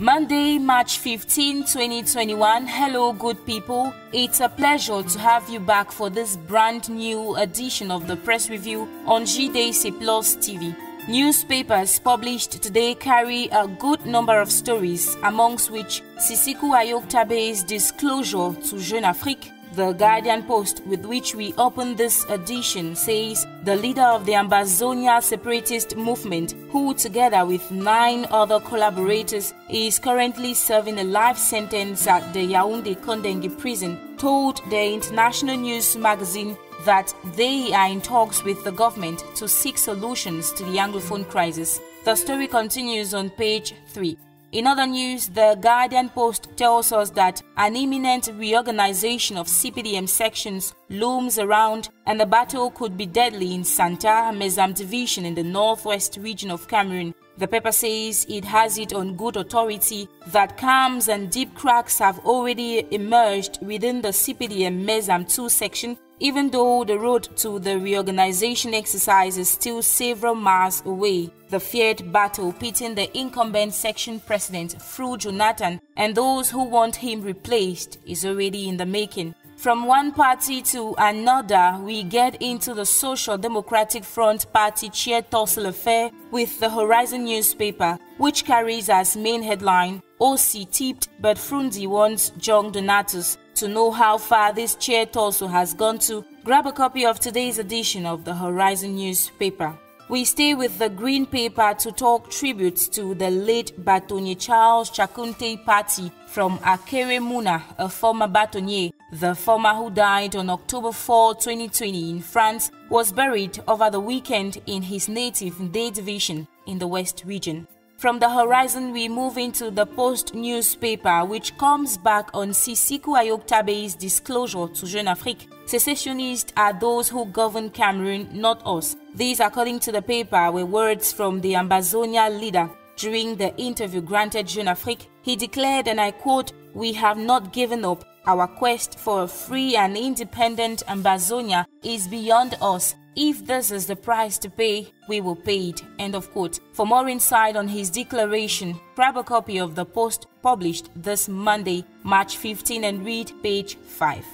Monday, March 15, 2021. Hello, good people. It's a pleasure to have you back for this brand new edition of the press review on JDC Plus TV. Newspapers published today carry a good number of stories, amongst which Sisiku Ayuk Tabe's disclosure to Jeune Afrique the Guardian Post, with which we open this edition, says the leader of the Ambazonia separatist movement, who together with nine other collaborators is currently serving a life sentence at the Yaoundé Kondengui prison, told the international news magazine that they are in talks with the government to seek solutions to the Anglophone crisis. The story continues on page 3. In other news, the Guardian Post tells us that an imminent reorganization of CPDM sections looms around and the battle could be deadly in Santa Mezam division in the northwest region of Cameroon. The paper says it has it on good authority that calms and deep cracks have already emerged within the CPDM Mezam 2 section even though the road to the reorganization exercise is still several miles away, the feared battle pitting the incumbent section president, Fru Jonathan, and those who want him replaced is already in the making. From one party to another, we get into the Social Democratic Front Party chair tussle affair with the Horizon newspaper, which carries as main headline, Osih tipped but Fru Ndi wants John Donatus to know how far this chair tussle has gone to, grab a copy of today's edition of the Horizon newspaper. We stay with the green paper to talk tributes to the late Bâtonnier Charles Tchakounte Patie from Akere Muna, a former Bâtonnier. The former who died on October 4, 2020 in France was buried over the weekend in his native Ndé Division in the West region. From the horizon, we move into the Post newspaper, which comes back on Sisiku Ayuk Tabe's disclosure to Jeune Afrique. Secessionists are those who govern Cameroon, not us. These, according to the paper, were words from the Ambazonia leader. During the interview granted Jeune Afrique, he declared, and I quote, We have not given up. Our quest for a free and independent Ambazonia is beyond us if this is the price to pay, we will pay it. End of quote. For more insight on his declaration, grab a copy of the post published this Monday, March 15 and read page 5.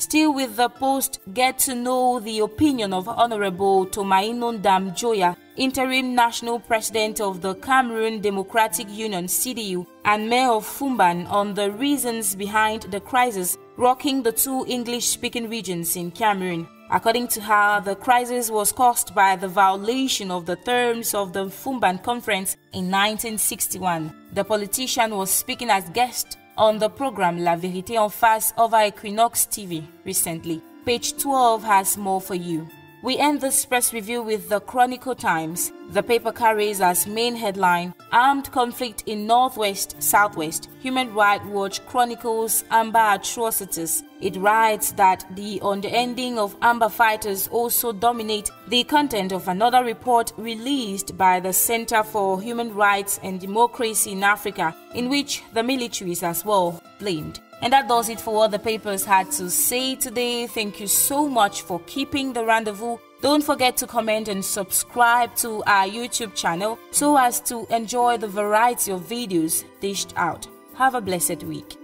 Still with the post, get to know the opinion of Honorable Tomaino Njoya, interim national president of the Cameroon Democratic Union CDU and mayor of Fumban on the reasons behind the crisis rocking the two English-speaking regions in Cameroon. According to her, the crisis was caused by the violation of the terms of the Fumban Conference in 1961. The politician was speaking as guest on the program La Vérité en Face over Equinox TV recently. Page 12 has more for you. We end this press review with the Chronicle Times. The paper carries as main headline Armed conflict in Northwest Southwest. Human Rights Watch chronicles Amba atrocities. It writes that the unending of Amba fighters also dominate the content of another report released by the Center for Human Rights and Democracy in Africa, in which the military is as well blamed. And that does it for what the papers had to say today. Thank you so much for keeping the rendezvous. Don't forget to comment and subscribe to our YouTube channel so as to enjoy the variety of videos dished out. Have a blessed week.